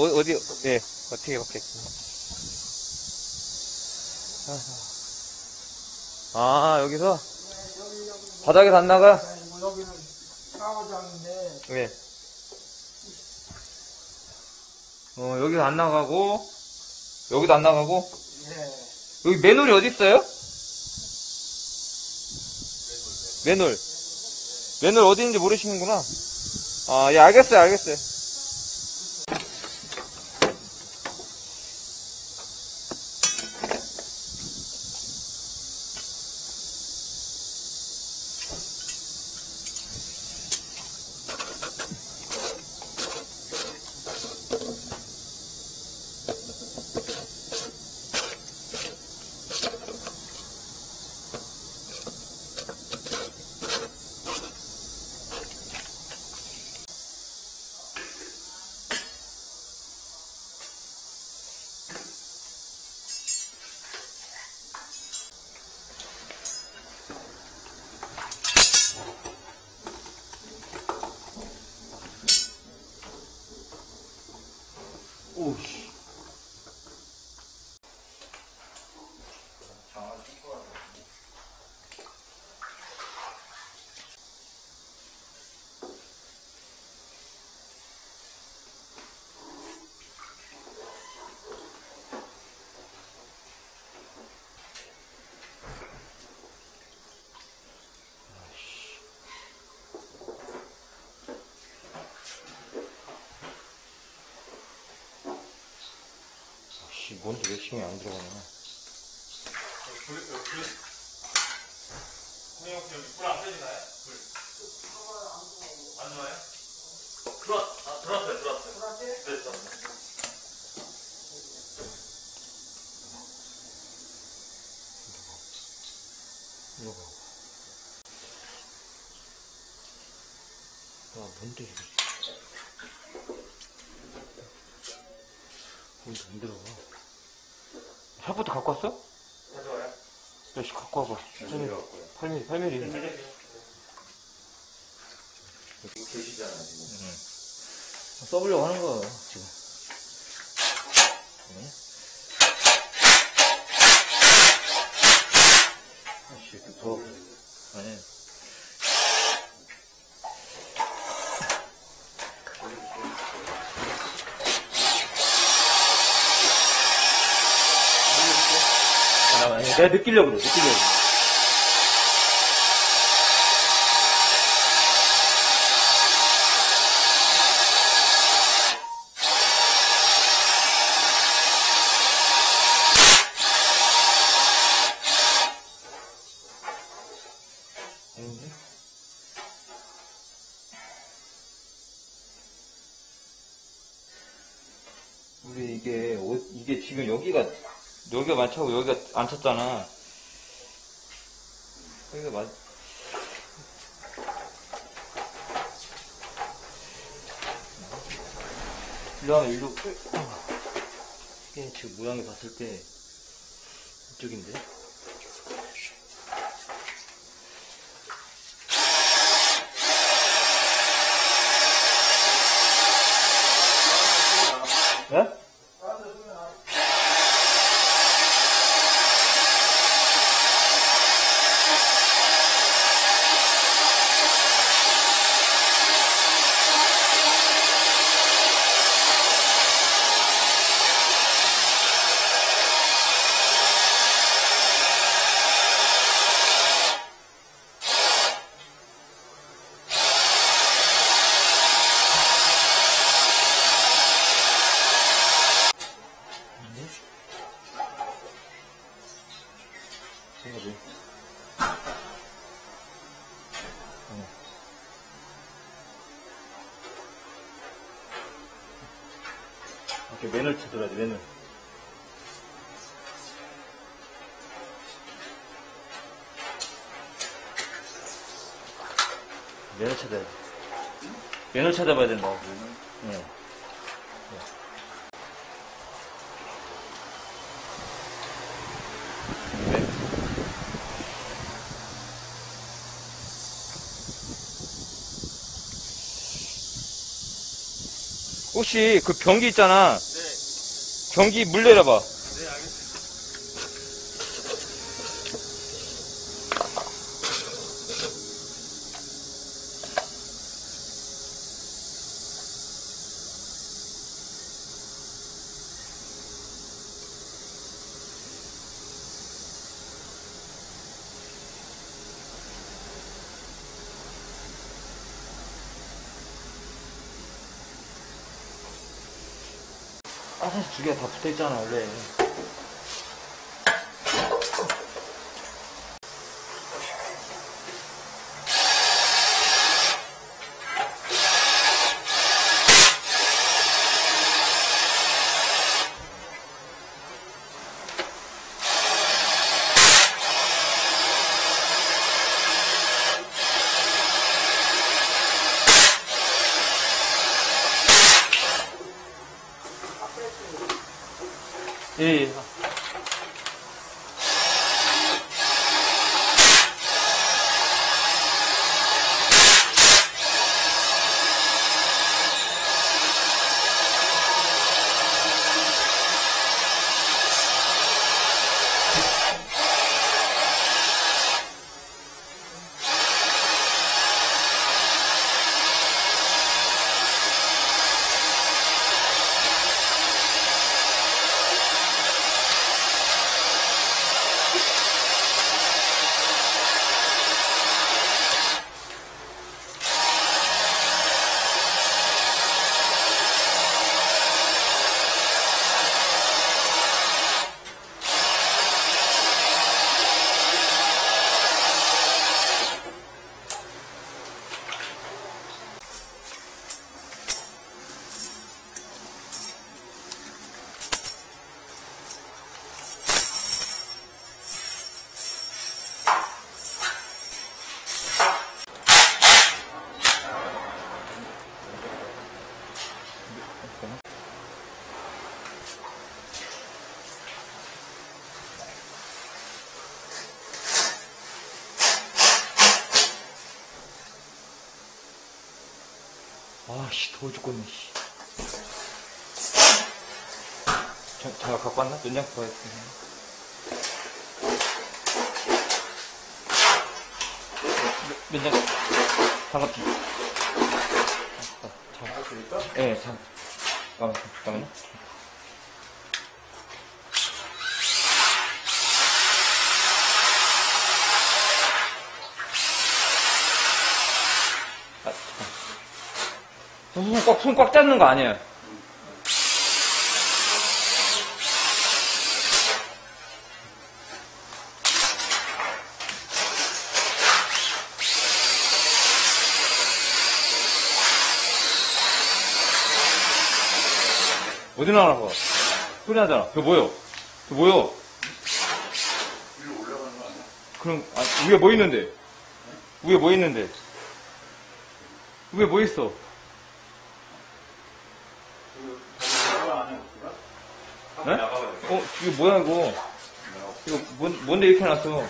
어, 어디, 예, 어떻게 바뀌었지? 아, 여기서? 바닥에서 안 나가? 뭐 여기는 샤워장인데 예. 어, 여기서 안 나가고, 여기도 안 나가고, 예. 여기 맨홀이 어디 있어요? 맨홀. 맨홀 어디 있는지 모르시는구나. 아, 예, 알겠어요, 알겠어요. 오 뭔데 왜 힘이 안 들어가냐. 들어왔, 아, 들어왔어요, 들어왔어요. 네, 들어왔어요. 이거 봐. 야, 뭔데 이게. 뭔데 안 들어가. 샤프트 갖고 왔어? 가져와요? 야, 씨, 갖고 와봐. 8mm, 8mm, 8mm. 이거 계시잖아요, 지금. 써보려고 하는 거야, 지금. 네. 아씨, 이렇게 더. 아니. 내가 느끼려고 그래, 느끼려고. 아닌데? 우리 이게 지금 여기가 여기가 많차고 여기가 안 찼잖아. 여기가 맞. 일로 하면 일로. 이게 지금 모양이 봤을 때 이쪽인데. 이렇게 맨을 쳐줘야 돼, 맨을. 맨을 찾아야 돼. 맨을 찾아봐야 된다고. 네. 네. 어, 혹시 그 변기 있잖아. 네. 변기 물 내려봐. 가스 두 개가 다 붙어 있잖아 원래. 더워 죽겠네 씨. 자, 제가 갖고 왔나? 갖고 왔지 면장. 잠깐 예, 잠 잠깐만 잠깐만요 아, 잠깐. 손 꽉, 손 꽉 잡는 거 아니에요? 어디 나가고? 소리 나잖아. 그거 뭐요? 그거 뭐요? 그럼, 아, 위에 뭐 있는데? 위에 뭐 있는데? 위에 뭐 있어? 네? 어, 이거 뭐야, 이거? 이거 뭔, 뭔데 이렇게 해놨어?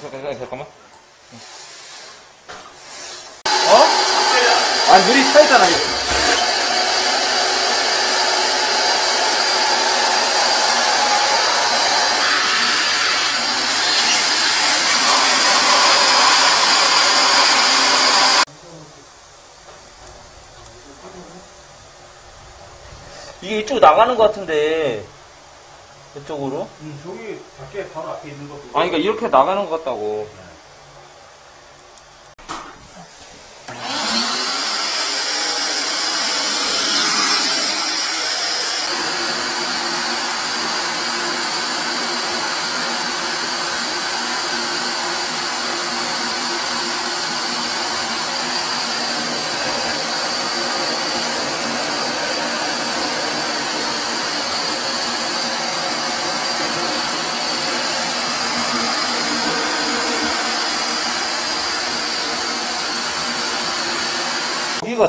잠깐만, 잠깐만. 어? 아, 물이 차있잖아, 이거. 이게 이쪽 나가는 것 같은데, 이쪽으로? 음, 저기 밖에 바로 앞에 있는 것도. 아니, 그러니까 이렇게 나가는 것 같다고.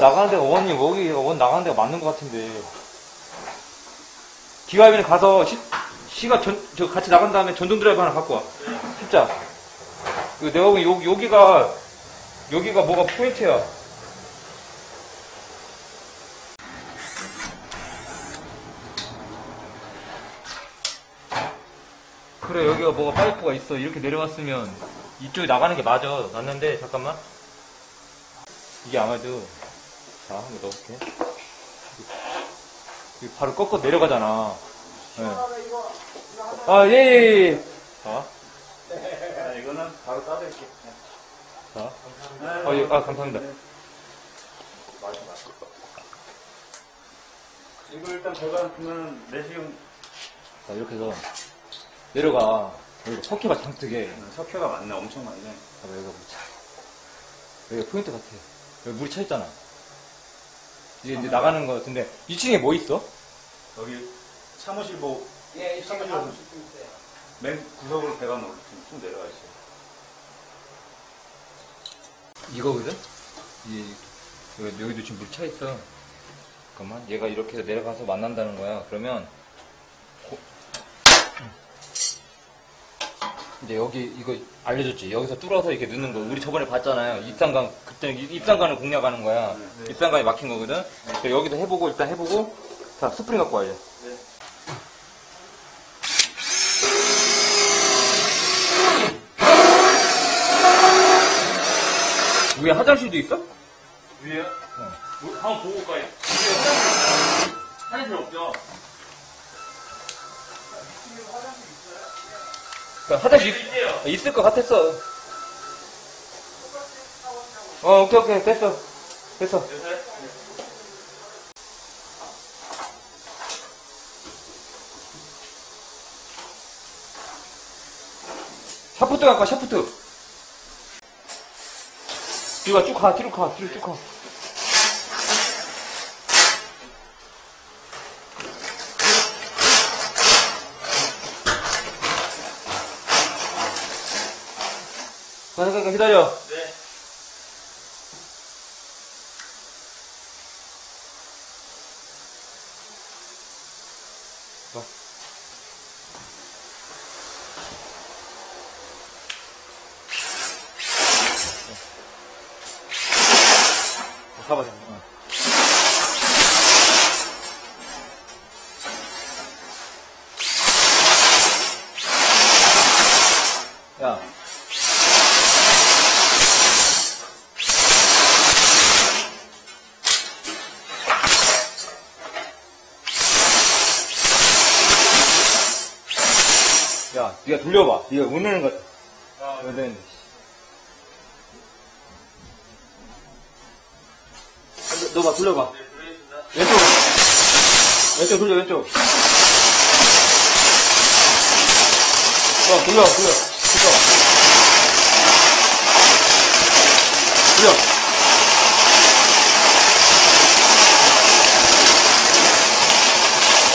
나가는 데가 원이 여기가 원 나가는 데가 맞는 것 같은데. 기가비는 가서 시, 시가 전, 저 같이 나간 다음에 전동 드라이브 하나 갖고 와. 진짜. 내가 보기엔 여, 여기가, 여기가 뭐가 포인트야. 그래, 여기가 뭐가 파이프가 있어. 이렇게 내려왔으면 이쪽에 나가는 게 맞아. 맞는데, 잠깐만. 이게 아마도, 자, 한번 넣어볼게. 바로 꺾어 내려가잖아. 예. 아, 예, 예, 예. 자, 아, 이거는 바로 따드릴게요. 자. 아, 예, 아, 감사합니다. 맞아. 이거 일단 제가 보면 내시경 자, 이렇게 해서 내려가. 여기가 석회가 장뜨게. 석회가 많네, 엄청 많네. 아, 여기가 물 차. 여기가 포인트 같아. 여기 물이 차 있잖아. 이제 이제 나가는 거 같은데 2층에 뭐 있어? 여기 사무실 뭐, 예, 이 사무실 하고 싶을 때. 맨 구석으로 배가 놓을 쭉 내려가 있어요. 이거거든? 이, 여기, 여기도 지금 물 차 있어. 잠깐만. 얘가 이렇게 해서 내려가서 만난다는 거야. 그러면, 이제 여기, 이거 알려줬지? 여기서 뚫어서 이렇게 넣는 거. 우리 저번에 봤잖아요. 입상관, 그때 입상관을 공략하는 거야. 입상관이 막힌 거거든? 그래서 여기서 해보고, 일단 해보고, 자, 스프링 갖고 와야 돼. 위에 화장실도 있어? 위에요? 어. 뭐, 한번 보고 올까요? 위에 화장실, 화장실 없죠? 화장실 있, 있대요. 있을 것 같았어. 어, 오케이, 오케이. 됐어. 됐어. 샤프트 와, 샤프트. 뒤로 가, 쭉 가, 뒤로 가, 뒤로 쭉 가. 가, 가, 가, 기다려. 네가 돌려봐. 네가 운내는 거. 아, 이거 되는데. 너 봐, 돌려봐. 네. 왼쪽. 왼쪽 돌려, 왼쪽. 어, 돌려, 돌려. 돌려. 돌려.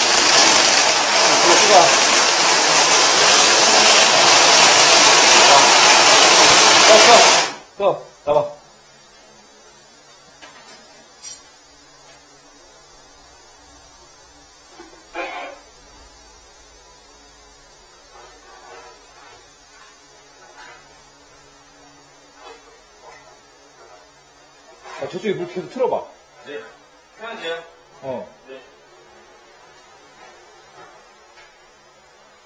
자, 돌려, 찍어. 자, 또, 또, 또, 나봐. 아, 저쪽에 물 계속 틀어봐. 네. 해면 돼요? 어. 네.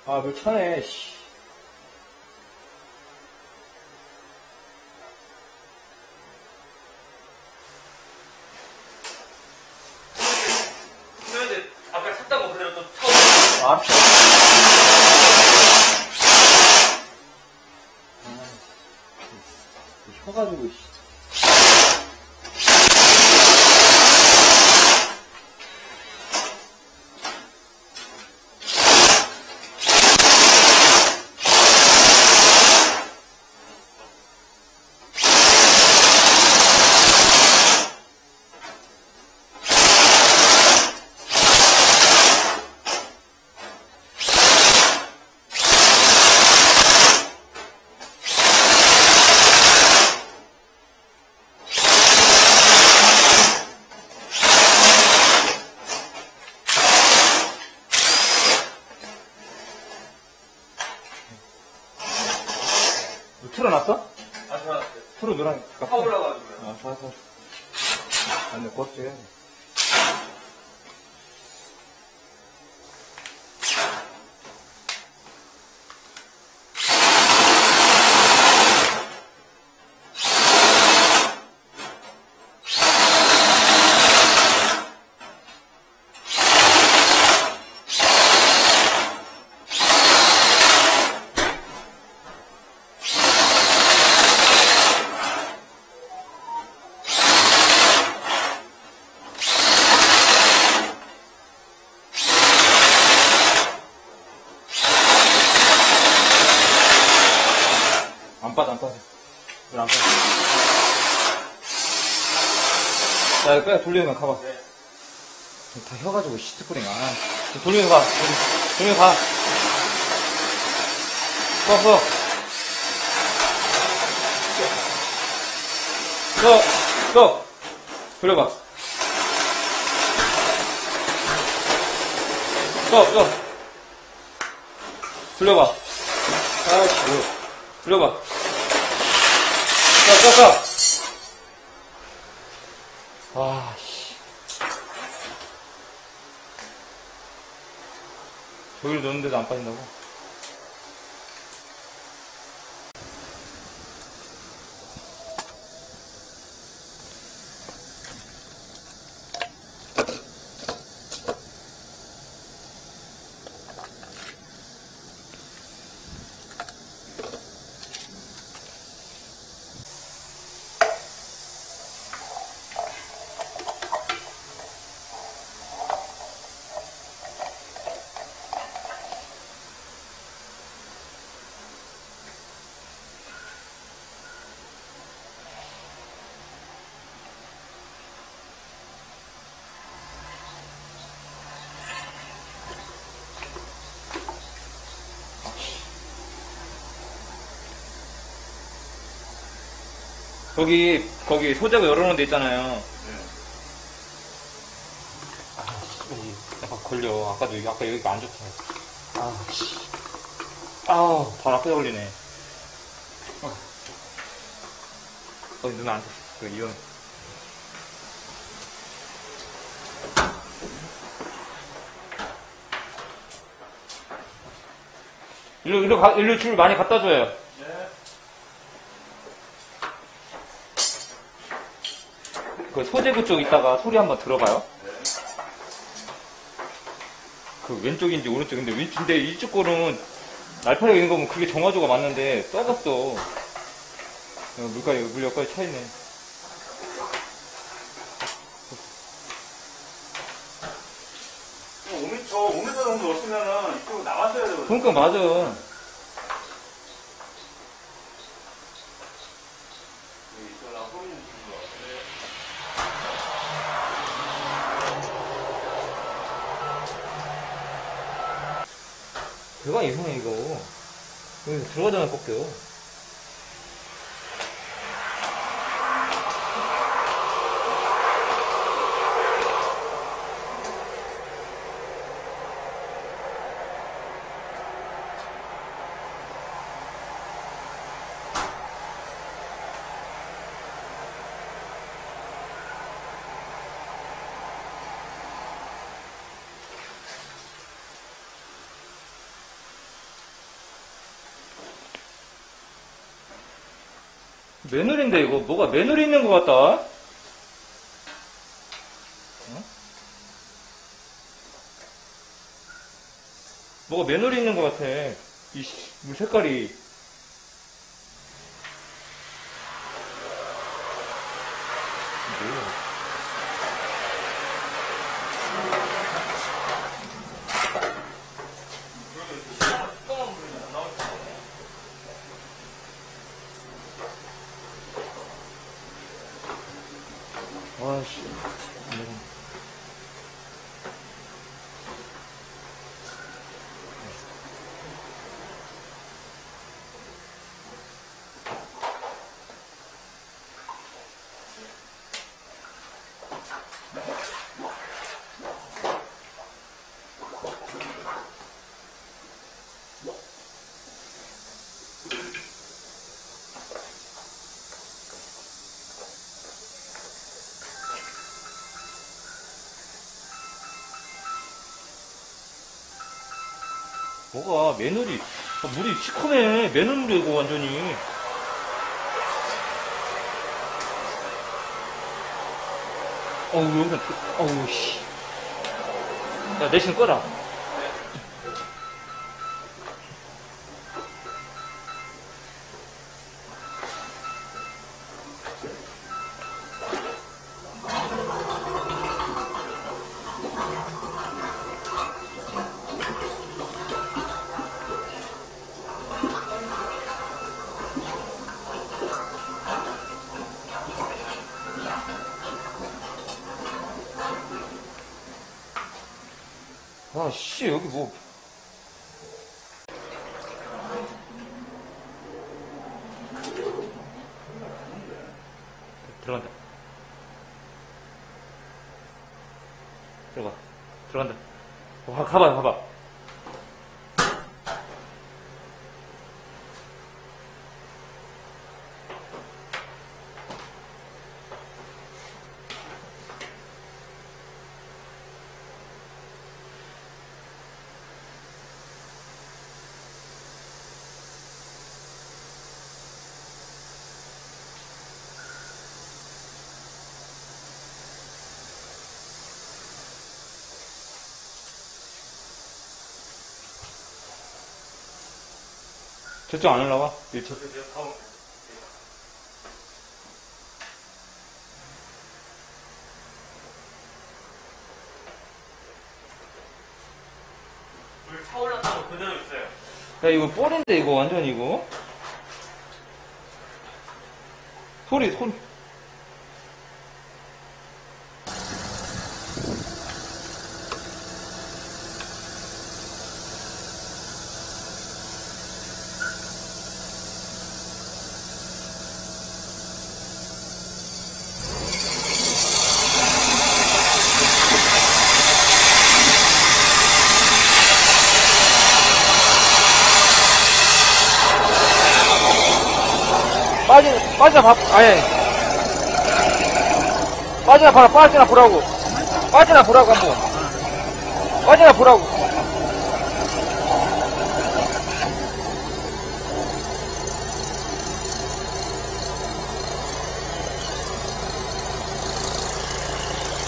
아, 물 차네, 씨. 안 사놨어요. 틀어놓으라니까. 파올라가지고요. 아, 사서. 아니, 그것도 해. 안 빼, 돌리면 가봐. 다 혀가지고 시트뿌링, 아. 돌리면 가. 돌리- 돌리면 가. 써, 써. 써, 써. 돌려봐. 써, 써. 돌려봐. 아이씨. 돌려봐. 까, 까, 까. 아, 씨. 저기를 넣는데도 안 빠진다고? 거기, 거기 소재가 열어놓은 데 있잖아요. 아, 씨, 약간 걸려. 아까도, 여기- 아까 여기가 안 좋다. 아, 씨. 아우, 바로 앞에 걸리네. 어. 거기 눈안 떴어. 그, 이건. 일로, 일로 가, 일로 줄 많이 갖다 줘요. 그 소재구 쪽 있다가 소리 한번 들어봐요. 그 왼쪽인지 오른쪽인데 왼 근데 이쪽 거는 날파리가 있는 거 보면 그게 정화조가 맞는데 썩었어. 어, 물가 물력까지 차 있네. 어, 5m, 5m 정도 넣었으면은 이쪽으로 나왔어야 되거든요. 그러니까 맞아. 여기 있어라 소리 좀 지른 것 같은데. 배가 이상해 이거. 여기 들어가자마자 꺾여. 매눌인데 이거 뭐가 매눌이 있는 것 같다. 어? 뭐가 매눌이 있는 것 같아. 이 물 색깔이. 뭐가 매너리. 아, 물이 시커매. 매너리 이거 완전히. 어우 여기서 또- 어우 씨 야 내신 꺼라 씨 여기 뭐. 들어간다. 들어가. 들어간다. 와 가봐 가봐 저쪽 안 올라와? 일초 물 차올랐다고 그대로 있어요. 야 이거 뻘인데 이거 완전 이거 소리 손 빠지, 빠지나 봐, 아니. 빠지나 봐라, 빠지나 보라고. 빠지나 보라고, 한 번. 빠지나 보라고.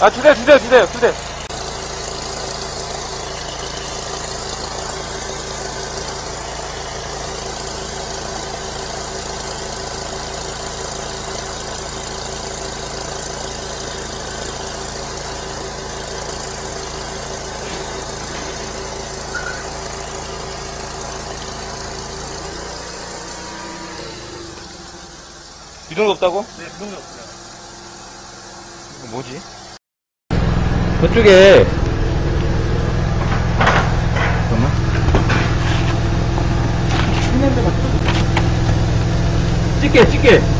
아, 주세요, 주세요, 주세요, 주세요. 없다고? 네, 게 없어요. 이거 뭐지? 저쪽에 잠깐만 찍게 찍게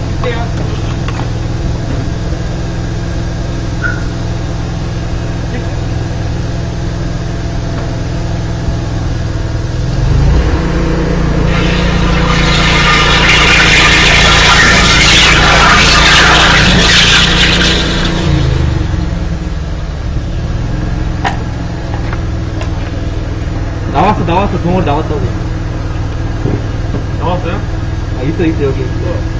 나왔어 동물 나왔다고 나왔어요? 아 있어 있어 여기 있어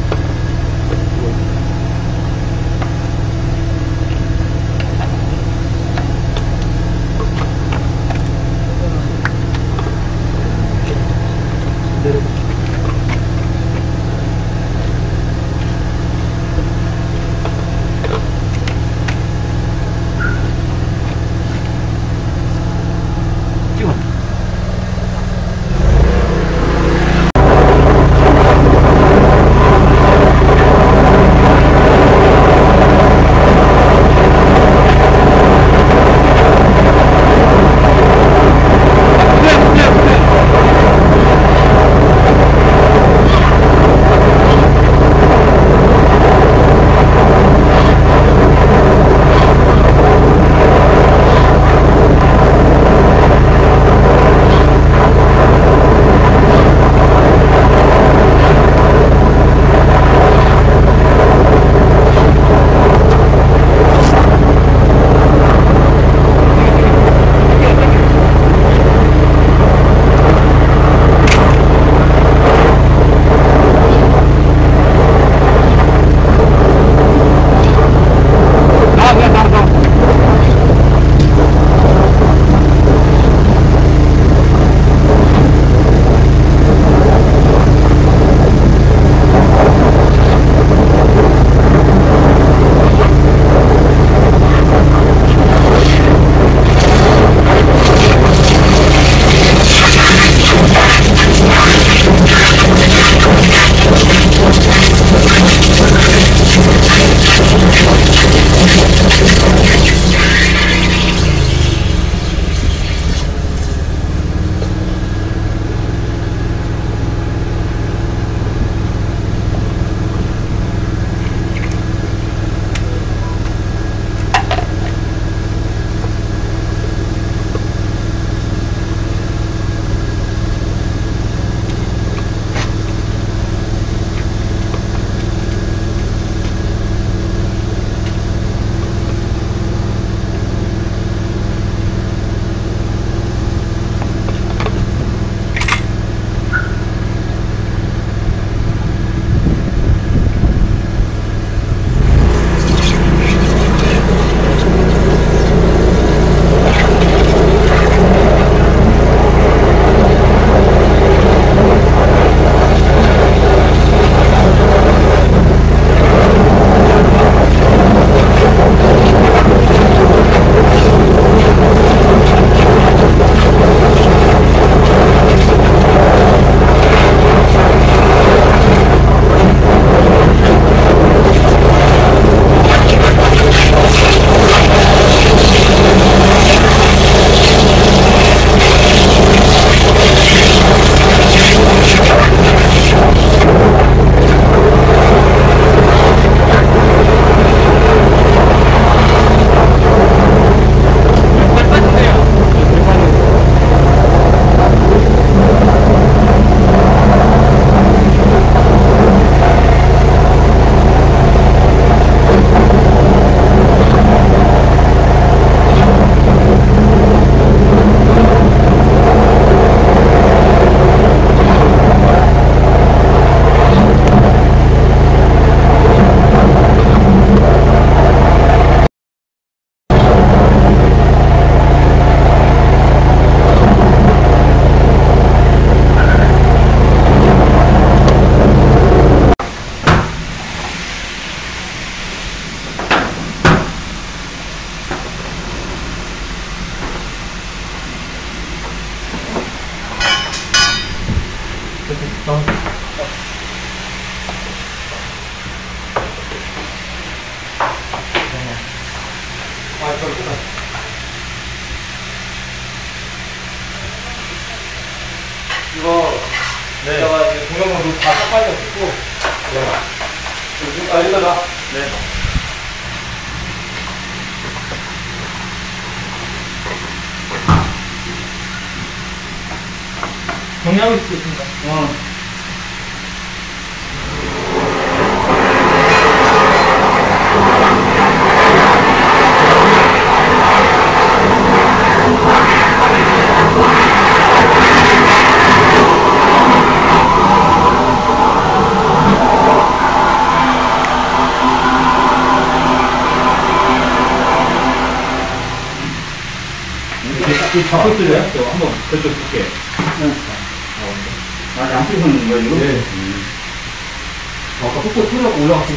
아까 속도 틀어갖고 올라갔어.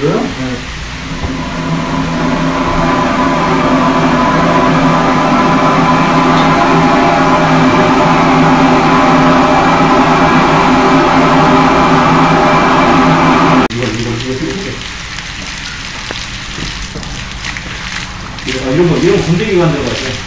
그래요? 네. 아, 이런 거, 이런 건데기 만들어 가지고.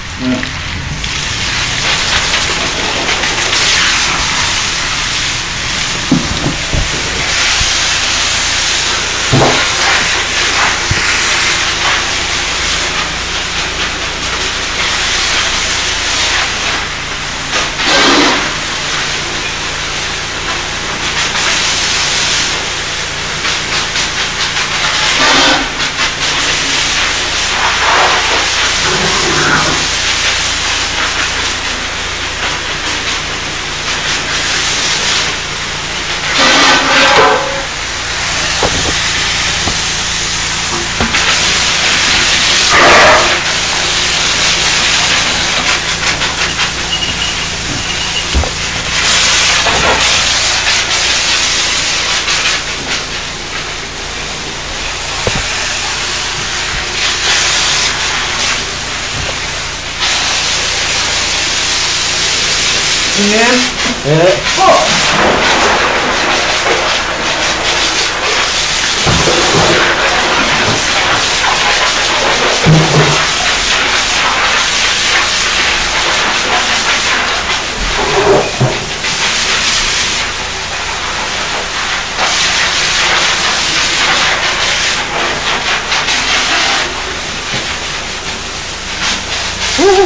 네.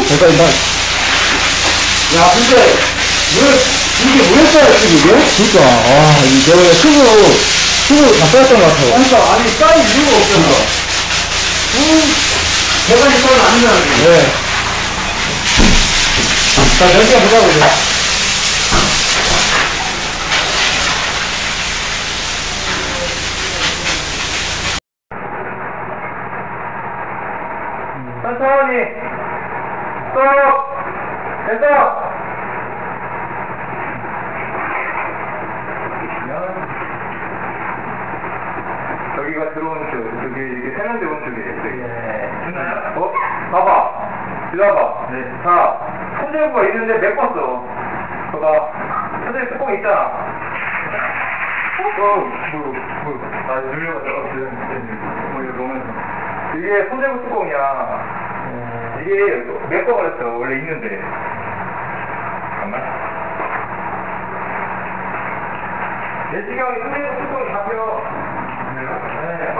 대박이다. 야, 근데, 왜, 이게 뭐였어요, 지금 이게? 그니까, 아, 이, 내가 수고, 수고 다 빼왔던 것 같아. 그러니까, 아니, 쌓일 이유가 없잖아. 음, 대박이 쌓면 안 된다는 게. 네. 자, 몇 시간 보자고, 이제. 천천히. 스톱. 됐어. 여기가 들어오는 쪽, 여기, 이게 세면대 오른쪽에 있어요. 어? 봐봐. 이리 와봐. 네. 자, 손잡이가 있는데 메꿨어. 봐봐. 손잡이 뚜껑 있잖아. 어, 뭐, 뭐, 보면서. 이게 손잡이 뚜껑이야. 이게 메꿔버렸어. 원래 있는데. 잠깐만. 내시경이 손잡이 뚜껑이 잡혀. 네,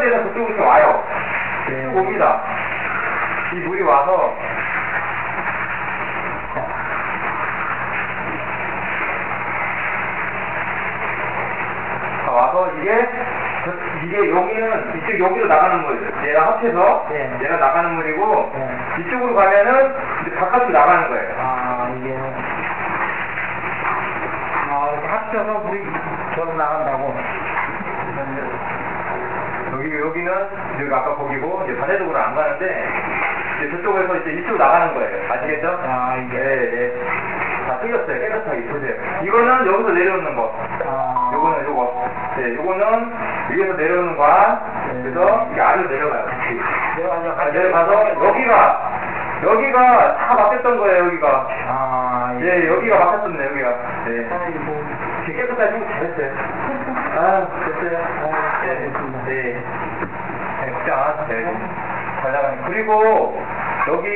네, 세면대에서 그쪽으로 이렇게 와요. 네. 쭉 옵니다. 이 물이 와서, 자, 와서 이게, 저- 이게 여기는, 이쪽 여기로 나가는 물. 얘랑 합쳐서, 네. 얘가 나가는 물이고, 네. 이쪽으로 가면은, 이제 바깥으로 나가는 거예요. 아, 이게. 아, 이렇게 합쳐서 물이 저로 나간다고. 여기, 여기는, 여기 아까 거기고, 이제 반대쪽으로 안 가는데, 이제 저쪽에서 이제 이쪽으로 나가는 거예요. 아시겠죠? 아, 이게. 네, 네. 다 뚫렸어요. 깨끗하게. 보세요. 이거는 여기서 내려오는 거. 아, 요거는 요거. 네, 요거는 위에서 내려오는 거야. 네. 그래서 이게 아래로 내려가요. 내려가서 아, 내려가서 여기가, 여기가 다 막혔던 거예요, 여기가. 아, 이게. 예, 여기가 막혔었네, 여기가. 네. 아이고. 되게 깨끗하게 좀 잘했어요. 아, 됐어요. 아, 네, 됐습니다. 네. 네, 걱정 안 하셔도 돼요. 잘 나가네. 그리고, 여기,